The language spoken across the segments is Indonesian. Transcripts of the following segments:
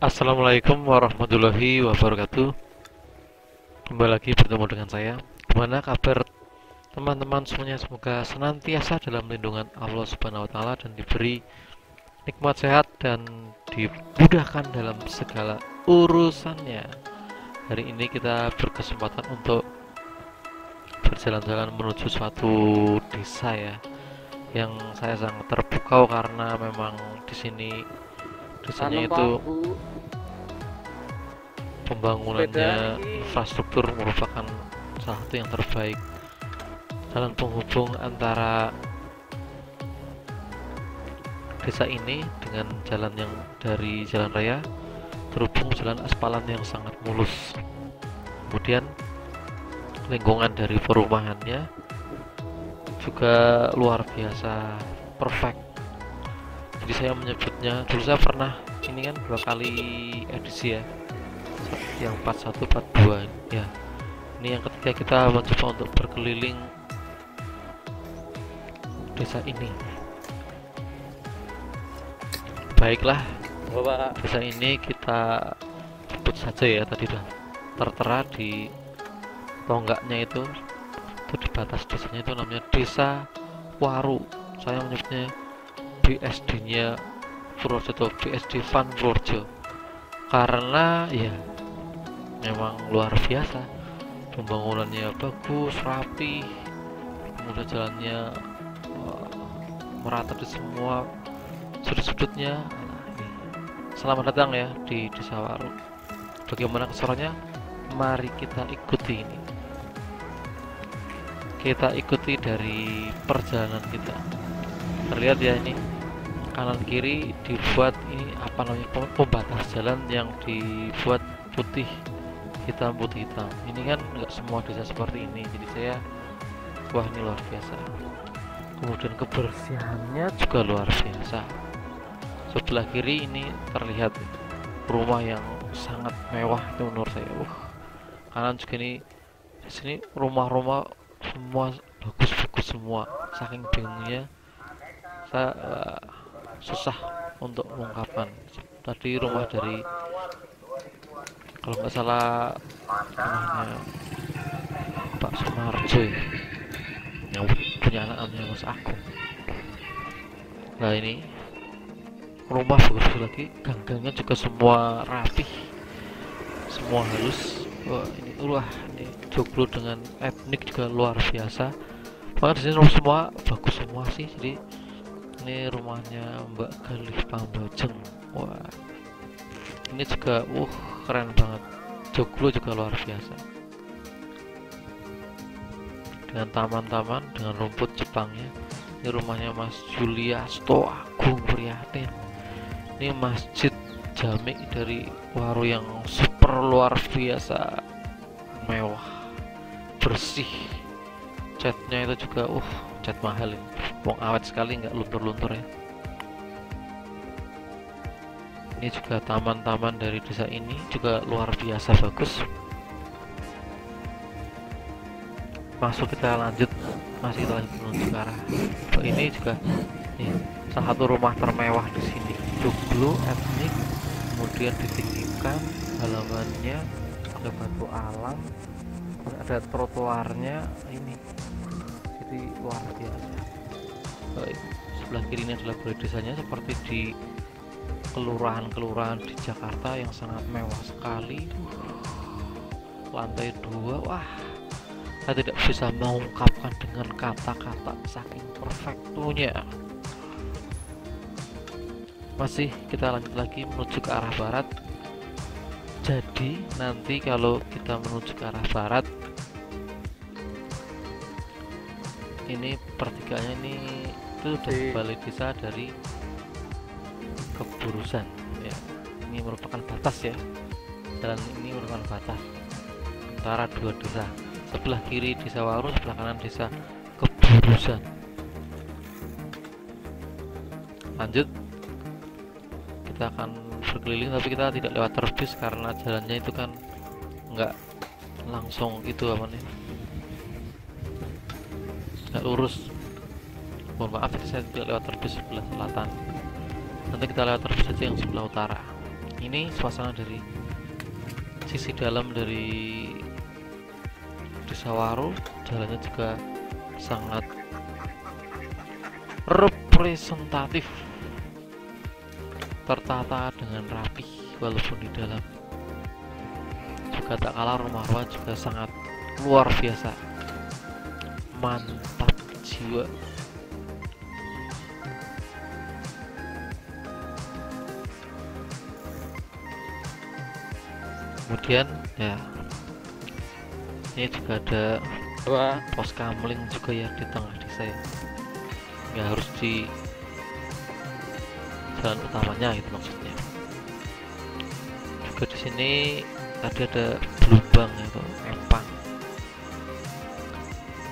Assalamualaikum warahmatullahi wabarakatuh. Kembali lagi bertemu dengan saya. Gimana kabar teman-teman semuanya? Semoga senantiasa dalam lindungan Allah subhanahu wa ta'ala Dan diberi nikmat sehat dan dimudahkan dalam segala urusannya. Hari ini kita berkesempatan untuk berjalan-jalan menuju suatu desa ya yang saya sangat terpukau karena memang di sini desanya itu pembangunannya infrastruktur merupakan salah satu yang terbaik jalan penghubung antara desa ini dengan jalan yang dari jalan raya terhubung jalan aspalan yang sangat mulus. Kemudian lingkungan dari perumahannya juga luar biasa perfect jadi saya menyebutnya dulu saya pernah ini kan dua kali edisi ya. Yang 41 42 ya. Ini yang ketiga kita mencoba untuk berkeliling desa ini. Baiklah Bapak desa ini kita sebut saja ya tadi udah tertera di tonggaknya itu. Itu di batas desanya itu namanya desa Waru. Saya menyebutnya BSD nya Purworejo BSD Van Purworejo karena ya memang luar biasa. Pembangunannya bagus rapi. Kemudian jalannya uh, merata di semua sudut-sudutnya. Selamat datang ya di desa Waru. Bagaimana keseruannya? Mari kita ikuti ini. Kita ikuti dari perjalanan kita. Terlihat ya ini kanan kiri dibuat ini apa namanya pembatas jalan yang dibuat putih hitam putih hitam. Ini kan nggak semua desa seperti ini jadi saya wah ini luar biasa. Kemudian kebersihannya juga luar biasa. Sebelah kiri ini terlihat rumah yang sangat mewah itu menurut saya. Wah kanan juga ini di sini rumah-rumah semua bagus-bagus semua saking bingungnya. Saya uh, susah untuk mengungkapkan. Tadi rumah dari kalau nggak salah namanya Pak Sumarjo ya. Yang punya anak namanya Mas Agung. Nah ini rumah bagus lagi. Gang-gangnya juga semua rapih semua halus. Wah ini wah ini joglo dengan etnik juga luar biasa. Maka di sini semua bagus semua sih. Jadi ini rumahnya Mbak Galih Pambajeng. Wah. Ini juga uh keren banget. Joglo juga luar biasa. Dengan taman-taman dengan rumput Jepangnya. Ini rumahnya Mas Juliasto Agung Prihatin ini masjid jamik dari Waru yang super luar biasa. Mewah. Bersih. Catnya itu juga uh cat mahal ini wong awet sekali nggak luntur-luntur ya. Ini juga taman-taman dari desa ini juga luar biasa bagus. Masuk kita lanjut. Masih kita lanjut menuju ke arah oh, ini juga. Nih salah satu rumah termewah di sini. Joglo etnik kemudian ditinggikan halamannya ada batu alam ada trotoarnya ini. Jadi luar biasa oh, sebelah ini adalah balai desanya seperti di kelurahan-kelurahan di Jakarta yang sangat mewah sekali. Lantai dua wah. Saya tidak bisa mengungkapkan dengan kata-kata saking perfectunya masih kita lanjut lagi menuju ke arah barat. Jadi nanti kalau kita menuju ke arah barat ini pertigaannya ini itu dari balai desa dari keburusan. Ya ini merupakan batas ya. Jalan ini merupakan batas antara dua desa. Sebelah kiri desa Waru sebelah kanan desa keburusan. Lanjut. Kita akan berkeliling tapi kita tidak lewat terbis karena jalannya itu kan nggak langsung itu apa nih nggak lurus mohon maaf saya tidak lewat terbis sebelah selatan. Nanti kita lewat terbis saja yang sebelah utara. Ini suasana dari sisi dalam dari desa Waru jalannya juga sangat representatif tertata dengan rapi walaupun di dalam juga tak kalah rumah-rumah juga sangat luar biasa. Mantap jiwa kemudian ya ini juga ada pos kamling juga ya di tengah desa ya. Nggak harus di jalan utamanya gitu maksudnya. Juga di sini tadi ada lubang itu empang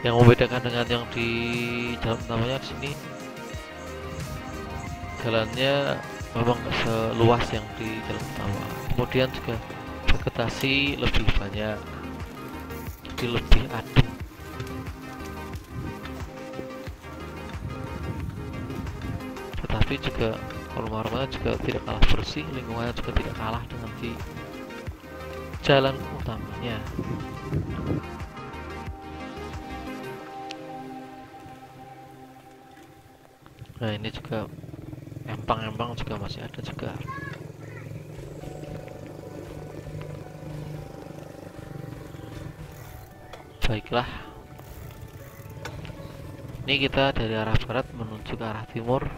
yang membedakan dengan yang di jalan utamanya di sini jalannya memang seluas yang di jalan utama. Kemudian juga vegetasi lebih banyak jadi lebih adem. Tetapi juga rumah-rumahnya juga tidak kalah bersih lingkungannya juga tidak kalah dengan di jalan utamanya. Nah ini juga empang-empang juga masih ada juga baiklah. Ini kita dari arah barat menuju ke arah timur.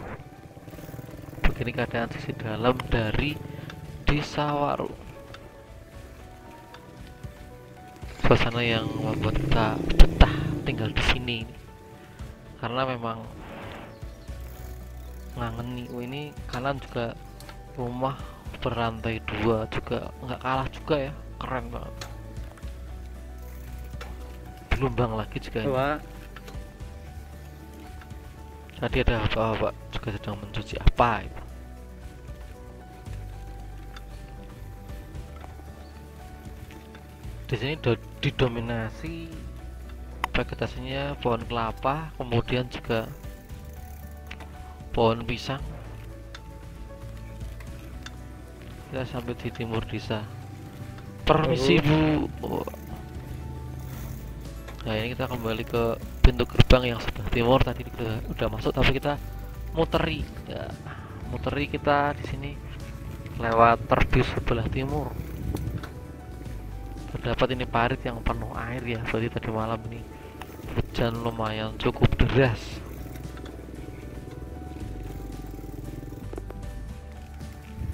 Begini keadaan sisi dalam dari desa Waru. Suasana yang membuat kita betah tinggal di sini karena memang ngangeni oh, ini kanan juga rumah berantai dua juga nggak kalah juga ya. Keren banget gelombang lagi juga ini. Tadi ada bapak juga sedang mencuci apa itu? Di sini do- didominasi vegetasinya pohon kelapa kemudian juga pohon pisang. Kita sampai di timur desa. Permisi bu. Oh. Nah ini kita kembali ke pintu gerbang yang sebelah timur. Tadi kita udah masuk tapi kita muteri. Ya muteri kita di sini lewat terbit sebelah timur. Terdapat ini parit yang penuh air ya berarti tadi malam ini. Hujan lumayan cukup deras.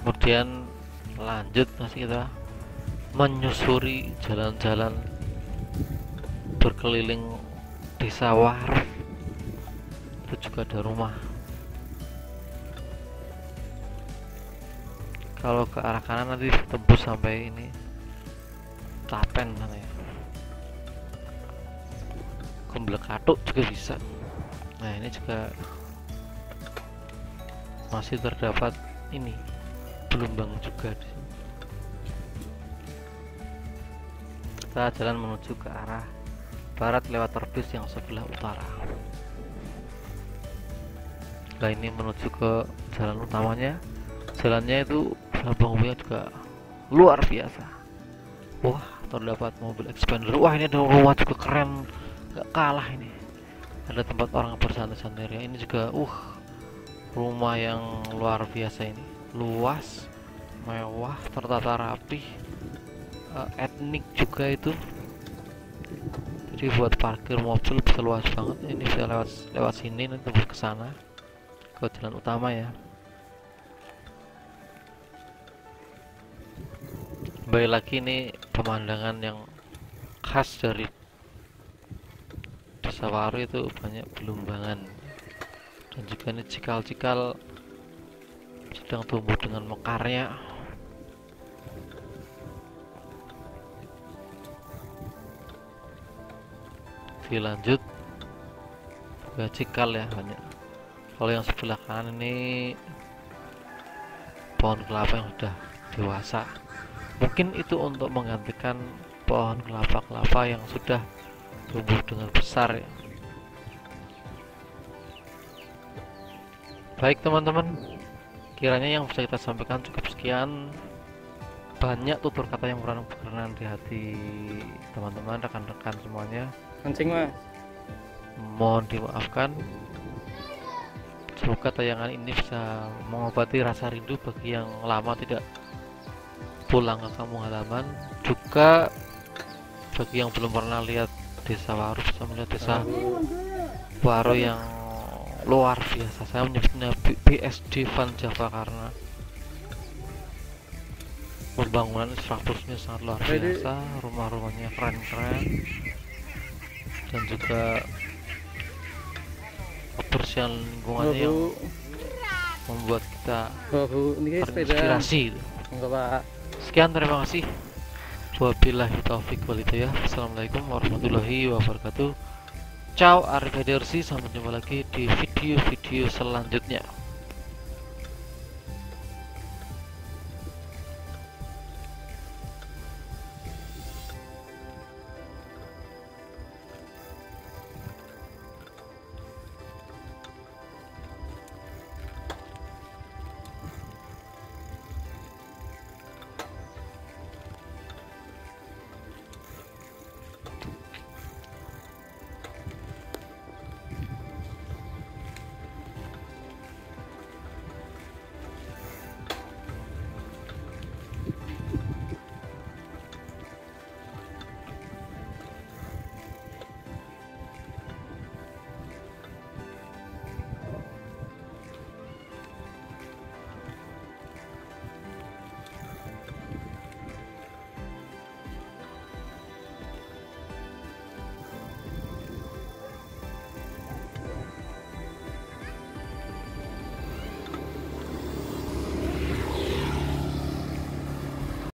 Kemudian lanjut masih kita menyusuri jalan-jalan berkeliling desa Waru itu juga ada rumah. Kalau ke arah kanan nanti tembus sampai ini. Klapen sana ya Gemblek Katuk juga bisa. Nah ini juga masih terdapat ini gelombang juga di sini. kita jalan menuju ke arah barat lewat terbis yang sebelah utara. Nah ini menuju ke jalan utamanya. Jalannya itu jalan penghubungnya juga luar biasa. Wah terdapat mobil expander. Wah ini ada rumah juga keren. Gak kalah ini. Ada tempat orang bersantai-santai ini juga uh rumah yang luar biasa ini. Luas mewah tertata rapi. Eh, etnik juga itu jadi buat parkir mobil bisa luas banget. Ini bisa lewat lewat sini nanti tembus ke sana. Ke jalan utama ya. Kembali lagi ini pemandangan yang khas dari desa Waru itu banyak belumbangan. Dan juga ini cikal-cikal sedang tumbuh dengan mekarnya dilanjut juga cikal ya banyak. Kalau yang sebelah kanan ini pohon kelapa yang sudah dewasa. Mungkin itu untuk menggantikan pohon kelapa-kelapa yang sudah tumbuh dengan besar ya. Baik teman-teman. Kiranya yang bisa kita sampaikan cukup sekian. Banyak tutur kata yang kurang berkenan di hati teman-teman rekan-rekan semuanya Kencing mas. mohon dimaafkan. Semoga tayangan ini bisa mengobati rasa rindu bagi yang lama tidak pulang ke kampung halaman. Juga bagi yang belum pernah lihat desa Waro bisa melihat desa Waro yang luar biasa. Saya menyebutnya BSD Van Java karena pembangunan strukturnya sangat luar biasa rumah-rumahnya keren-keren dan juga kebersihan lingkungannya yang Bu, membuat kita terinspirasi. Sekian terima kasih. Wabillahi taufik walhidayah assalamualaikum warahmatullahi wabarakatuh. Ciao arrivederci. Sampai jumpa lagi di video-video selanjutnya